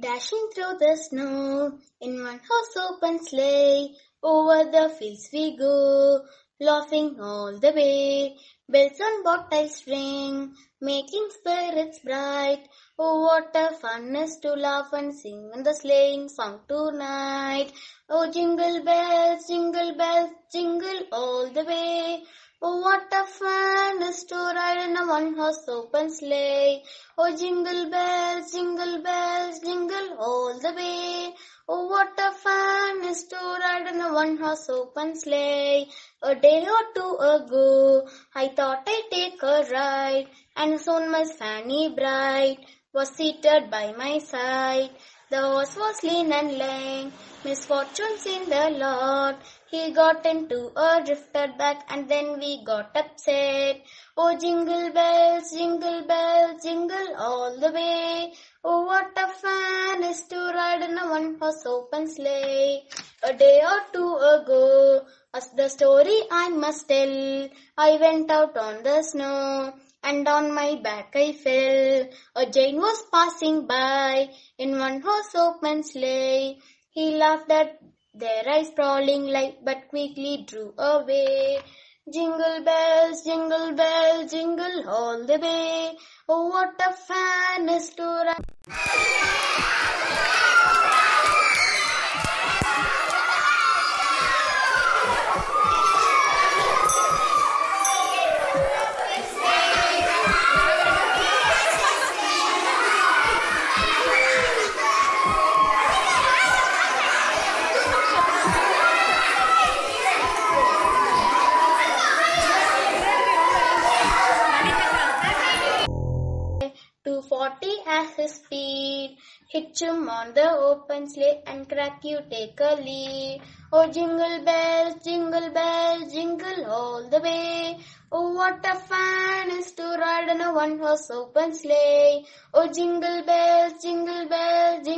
Dashing through the snow in one horse open sleigh, over the fields we go, laughing all the way. Bells on bobtails ring, making spirits bright. Oh, what a fun is to laugh and sing in the sleighing song tonight. Oh, jingle bells, jingle bells, jingle all the way. Oh, what a fun is to ride in a one-horse open sleigh. Oh, jingle bells, jingle bells, the way. Oh, what a fun is to ride in a one-horse open sleigh. A day or two ago, I thought I'd take a ride, and soon Miss Fanny Bright was seated by my side. The horse was lean and lame, misfortunes in the lot. He got into a drifted back and then we got upset. Oh jingle bells, jingle bells, jingle all the way. Oh what to ride in a one horse open sleigh. A day or two ago, as the story I must tell, I went out on the snow and on my back I fell. A Jane was passing by in one horse open sleigh. He laughed at their eyes sprawling light, but quickly drew away. Jingle bells, jingle bells, jingle all the way. Oh, what a fun is to ride. Forty as his speed. Hitch him on the open sleigh and crack you take a lead. Oh jingle bells, jingle bells, jingle all the way. Oh what a fun is to ride in a one horse open sleigh. Oh jingle bells, jingle bells, jingle